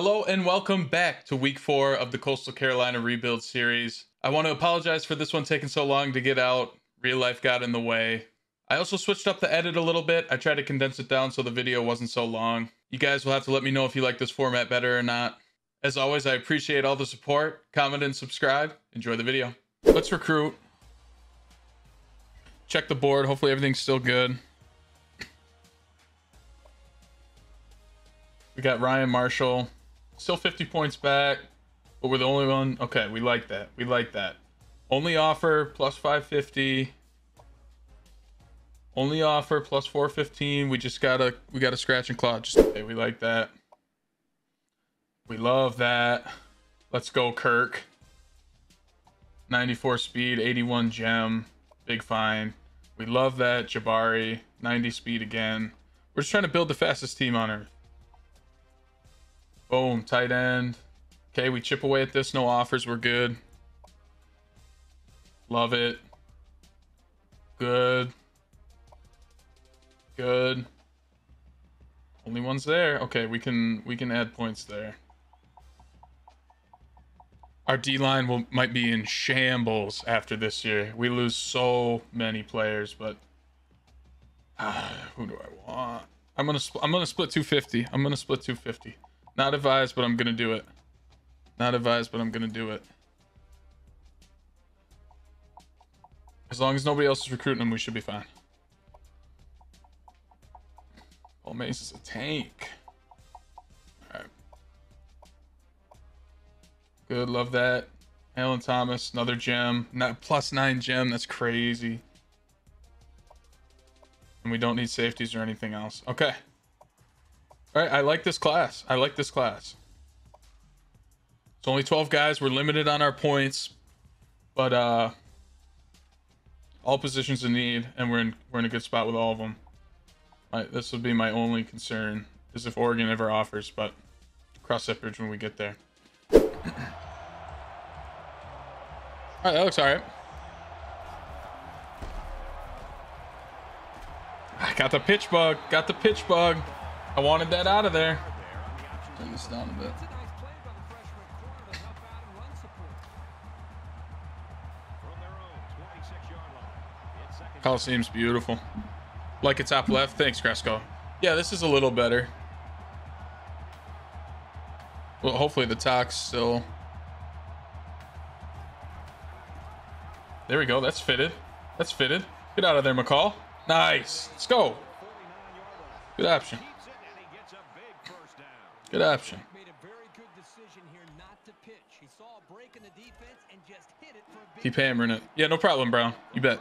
Hello and welcome back to week four of the Coastal Carolina Rebuild Series. I want to apologize for this one taking so long to get out. Real life got in the way. I also switched up the edit a little bit. I tried to condense it down so the video wasn't so long. You guys will have to let me know if you like this format better or not. As always, I appreciate all the support. Comment and subscribe. Enjoy the video. Let's recruit. Check the board. Hopefully everything's still good. We got Ryan Marshall. Still 50 points back, but we're the only one. Okay, we like that. We like that. Only offer plus 550. Only offer plus 415. We just gotta we gotta scratch and claw. Just okay, we like that. We love that. Let's go, Kirk. 94 speed, 81 gem. Big fine. We love that. Jabari, 90 speed again. We're just trying to build the fastest team on earth. Boom, tight end. Okay, we chip away at this. No offers. We're good. Love it. Good. Good. Only one's there. Okay, we can we can add points there. Our D line will might be in shambles after this year. We lose so many players, but uh, who do I want? I'm gonna I'm gonna split 250. I'm gonna split 250. Not advised, but I'm gonna do it. Not advised, but I'm gonna do it. As long as nobody else is recruiting him, we should be fine. Paul Mace is a tank. Alright. Good, love that. Alan Thomas, another gem. Not plus nine gem, that's crazy. And we don't need safeties or anything else. Okay. I like this class. I like this class. It's only 12 guys. We're limited on our points, but uh, all positions in need, and we're in we're in a good spot with all of them. this would be my only concern is if Oregon ever offers, but cross that bridge when we get there. all right, that looks all right. I got the pitch bug. Got the pitch bug. I wanted that out of there. Turn this down a bit. Beautiful. Like it top left. Thanks, Cresco. Yeah, this is a little better. Well, hopefully the talk's still... There we go. That's fitted. That's fitted. Get out of there, McCall. Nice. Let's go. Good option. Good option. Keep hammering it. Yeah, no problem, Brown. You bet.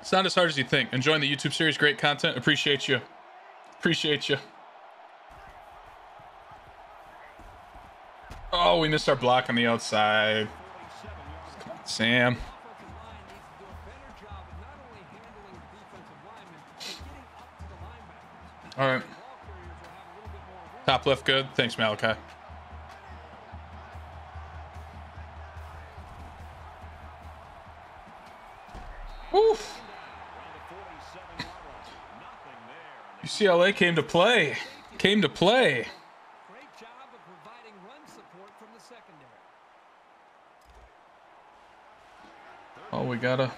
It's not as hard as you think. Enjoying the YouTube series. Great content. Appreciate you. Appreciate you. Oh, we missed our block on the outside. Sam. All right. Top left good. Thanks, Malachi. Oof. UCLA came to play. Came to play. Oh, we gotta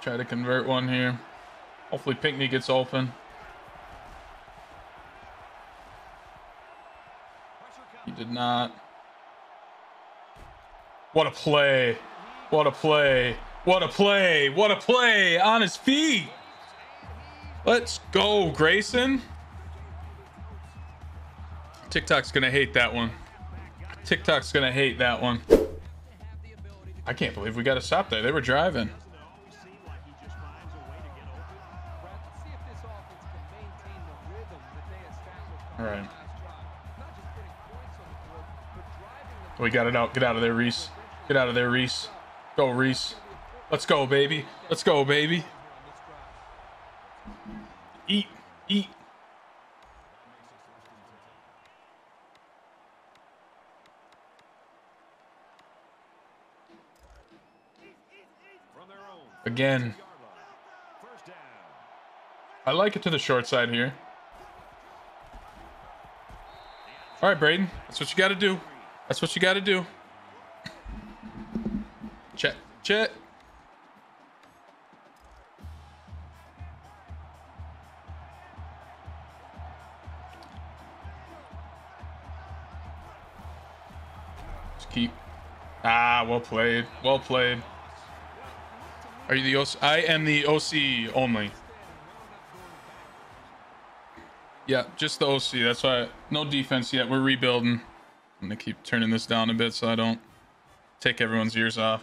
try to convert one here. Hopefully Pinckney gets open. He did not. What a play. What a play. What a play. What a play on his feet. Let's go, Grayson. TikTok's going to hate that one. TikTok's going to hate that one. I can't believe we got to stop there. They were driving. We got it out. Get out of there, Reese. Get out of there, Reese. Go, Reese. Let's go, baby. Let's go, baby. Eat. Eat. Again. I like it to the short side here. All right, Braden. That's what you got to do. That's what you got to do. Check. Check. Just keep. Ah, well played. Well played. Are you the OC? I am the OC only. Yeah, just the OC. That's why no defense yet. We're rebuilding. I'm gonna keep turning this down a bit so I don't take everyone's ears off.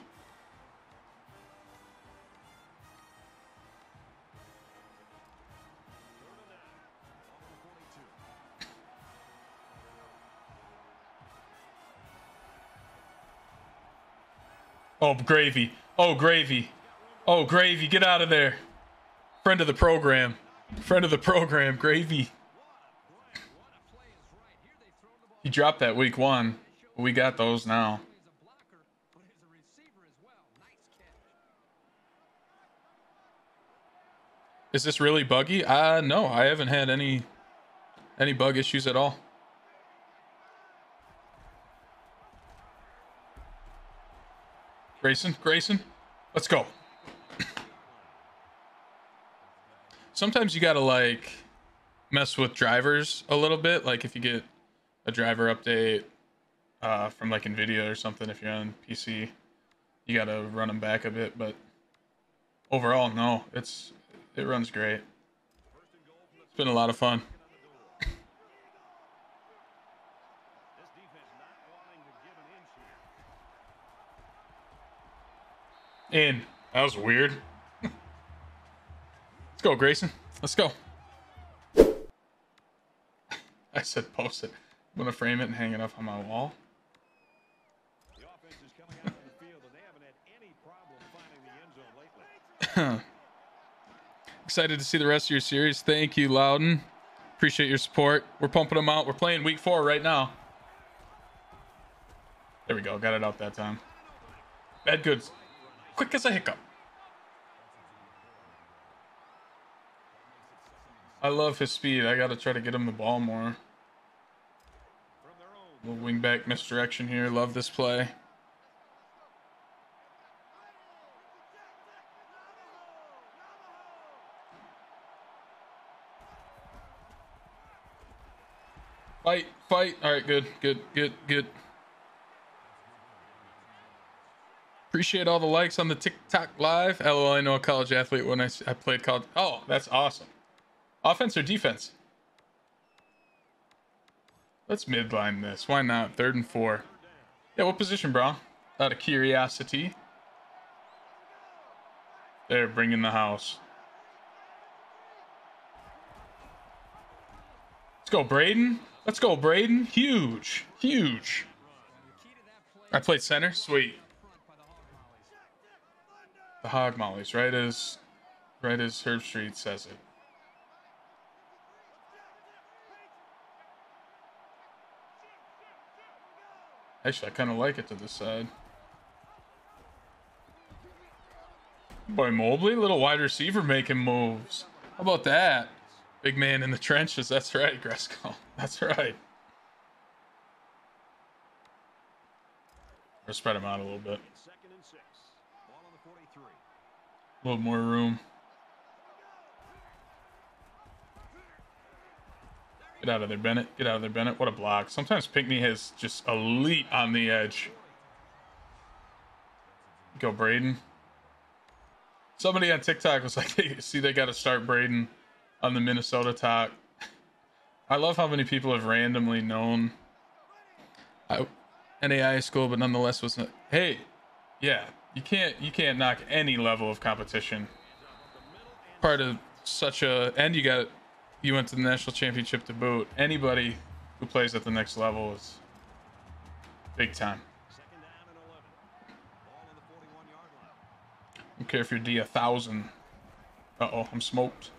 Oh, gravy. Oh, gravy. Oh, gravy. Get out of there. Friend of the program. Friend of the program. Gravy. He dropped that week one. We got those now. Is this really buggy? Uh no, I haven't had any any bug issues at all. Grayson, Grayson, let's go. Sometimes you gotta like mess with drivers a little bit. Like if you get a driver update uh, from like NVIDIA or something, if you're on PC, you gotta run them back a bit. But overall, no, it's it runs great. It's been a lot of fun. In. That was weird. Let's go, Grayson. Let's go. I said post it. I'm gonna frame it and hang it up on my wall. Excited to see the rest of your series. Thank you, Loudon. Appreciate your support. We're pumping them out. We're playing week four right now. There we go. Got it out that time. Bad goods. Quick as a hiccup. I love his speed. I gotta try to get him the ball more. Little wingback misdirection here. Love this play. Fight, fight. All right, good, good, good, good. Appreciate all the likes on the TikTok live. LOL, I know a college athlete when I, I played college. Oh, that's awesome. Offense or defense? Let's midline this. Why not? Third and four. Yeah, what position, bro? Out of curiosity. They're bringing the house. Let's go, Braden. Let's go, Braden. Huge. Huge. I played center. Sweet. The hog mollies, right as right as Herbstreit says it. Actually, I kind of like it to this side. Boy, Mobley, little wide receiver making moves. How about that? Big man in the trenches. That's right, Gresco. That's right. Or spread him out a little bit. A little more room. Get out of there, Bennett. Get out of there, Bennett. What a block. Sometimes Pinckney has just elite on the edge. Go, Braden. Somebody on TikTok was like, hey, see, they got to start Braden on the Minnesota talk. I love how many people have randomly known I, NAI school, but nonetheless was not. Hey, yeah, you can't you can't knock any level of competition. Part of such a and you got you went to the national championship to boot. Anybody who plays at the next level is big time. I don't care if you're D a thousand. Uh oh, I'm smoked.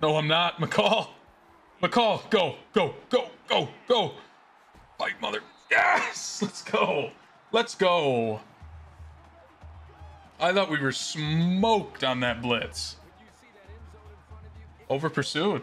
No, I'm not. McCall. McCall, go, go, go, go, go. Fight, mother. Yes! Let's go. Let's go. I thought we were smoked on that blitz. Over pursued.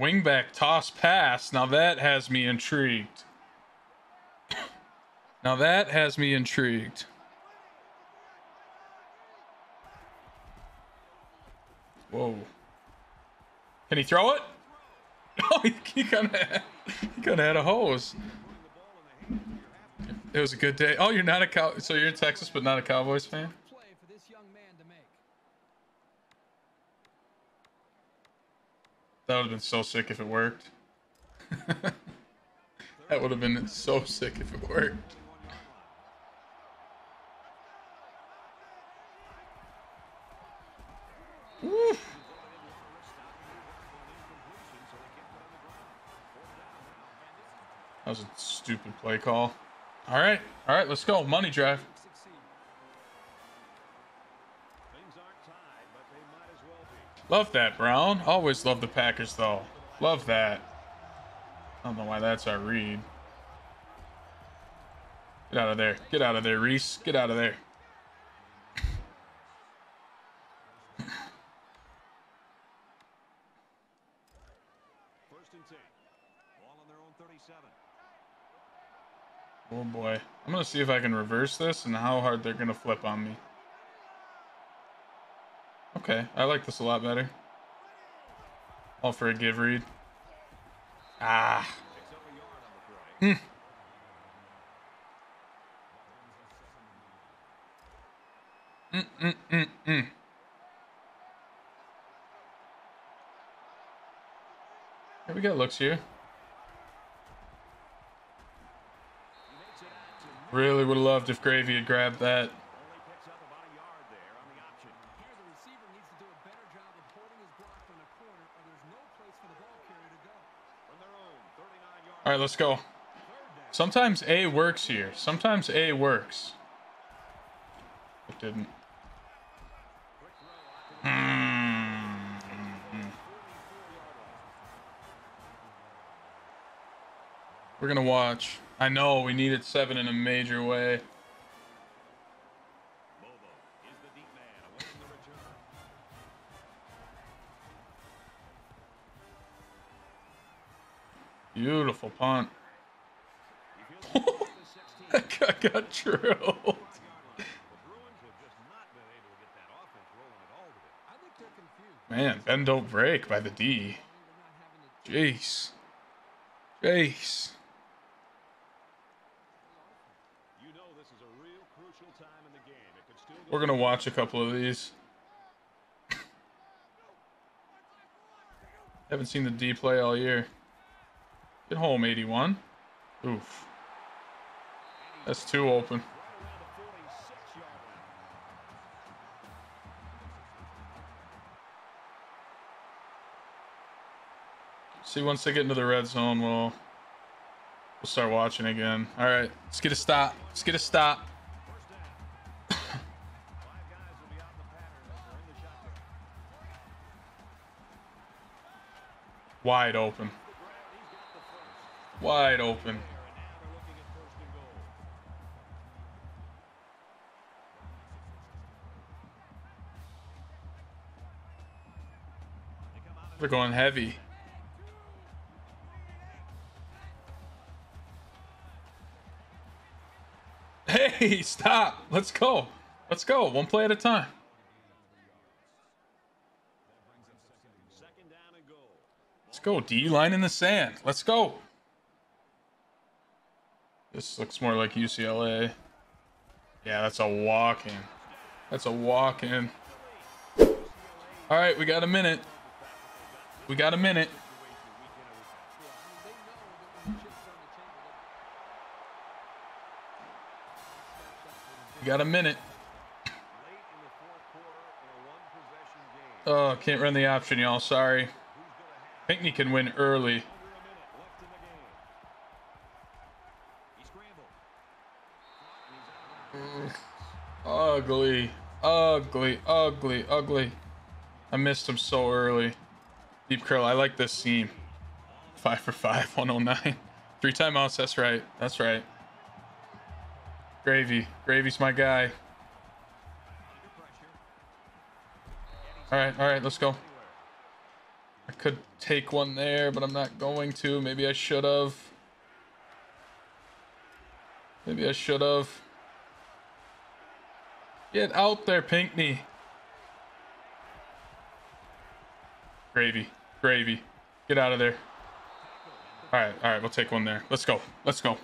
Wingback toss pass. Now that has me intrigued. Now that has me intrigued. Whoa. Can he throw it? Oh, he, kind of he kind of had a hose. It was a good day. Oh, you're not a cow. So you're in Texas, but not a Cowboys fan. That would have been so sick if it worked. that would have been so sick if it worked. That was a stupid play call. All right, all right, let's go. Money drive. Love that, Brown. Always love the Packers, though. Love that. I don't know why that's our read. Get out of there. Get out of there, Reese. Get out of there. Oh boy. I'm gonna see if I can reverse this and how hard they're gonna flip on me. Okay, I like this a lot better. All for a give read. Ah. Hmm. Mm, mm, mm, mm. Here we got looks here. Really would have loved if Gravy had grabbed that. Right, let's go. Sometimes A works here. Sometimes A works. It didn't. Hmm. We're going to watch. I know we needed seven in a major way. Beautiful punt. that guy got drilled. Man, Ben don't break by the D. Jace. Jace. We're gonna watch a couple of these. Haven't seen the D play all year. Get home, 81. Oof. That's too open. See, once they get into the red zone, we'll, we'll start watching again. All right, let's get a stop. Let's get a stop. Wide open. Wide open. They're going heavy. Hey, stop. Let's go. Let's go. One play at a time. Let's go. D line in the sand. Let's go. This looks more like UCLA. Yeah, that's a walk in. That's a walk in. All right, we got a minute. We got a minute. We got a minute. Oh, can't run the option, y'all. Sorry. Pinckney can win early. Ugly. Ugly. Ugly. Ugly. I missed him so early. Deep curl. I like this seam. Five for five. 109. Three timeouts. That's right. That's right. Gravy. Gravy's my guy. All right. All right. Let's go. I could take one there, but I'm not going to. Maybe I should have. Maybe I should have. Get out there, Pinckney. Gravy. Gravy. Get out of there. All right, all right, we'll take one there. Let's go. Let's go.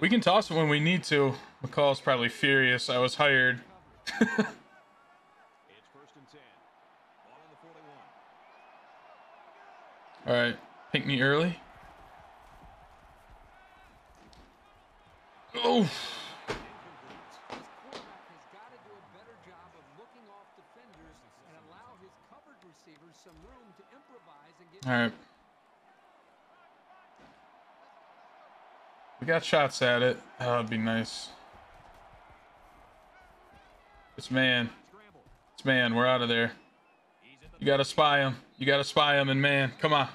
We can toss it when we need to. McCall's probably furious. I was hired. all right, Pinckney early. Oh. All right. We got shots at it. Oh, that'd be nice. It's man. It's man. We're out of there. You gotta spy him. You gotta spy him, and man, come on.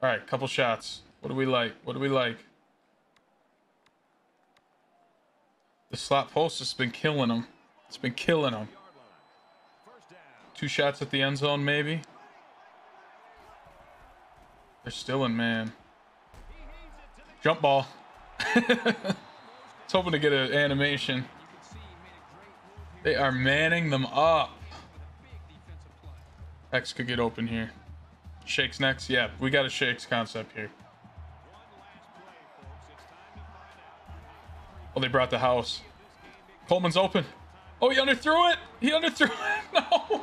All right, couple shots. What do we like? What do we like? The slot post has been killing them. It's been killing them. Two shots at the end zone, maybe. They're still in man. Jump ball. It's hoping to get an animation. They are manning them up. X could get open here. Shakes next? Yeah, we got a shakes concept here. Oh, they brought the house. Coleman's open. Oh, he underthrew it. He underthrew it. No.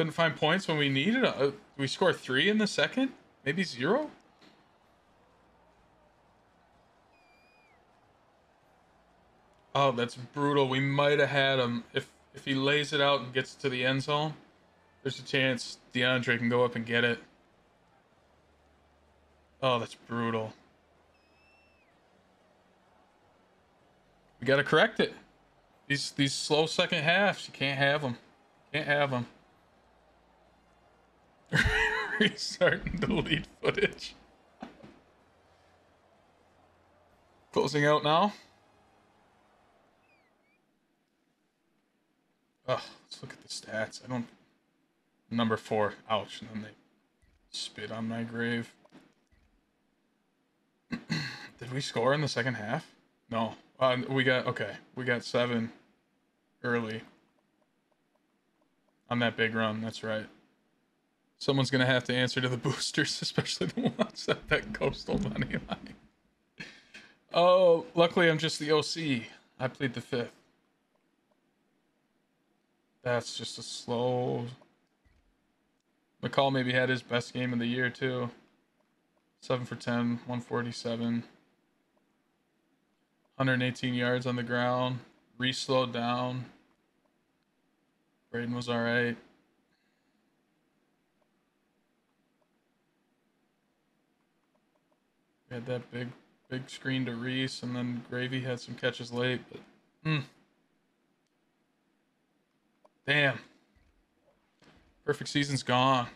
Couldn't find points when we needed. Uh, we score three in the second? Maybe zero? Oh, that's brutal. We might have had him. If if he lays it out and gets to the end zone, there's a chance DeAndre can go up and get it. Oh, that's brutal. We got to correct it. These these slow second halves, you can't have them. Can't have them. Restart and delete footage. Closing out now. Oh, let's look at the stats. I don't. Number four. Ouch. And then they spit on my grave. Did we score in the second half? No. Uh, we got okay. We got seven early on that big run. That's right. Someone's gonna have to answer to the boosters, especially the ones that that coastal money. Oh, luckily I'm just the OC. I plead the fifth. That's just a slow. McCall maybe had his best game of the year too. Seven for 10, 147. 118 yards on the ground. Re slowed down. Braden was alright. Had that big, big screen to Reese, and then Gravy had some catches late, but hmm. Damn. Perfect season's gone.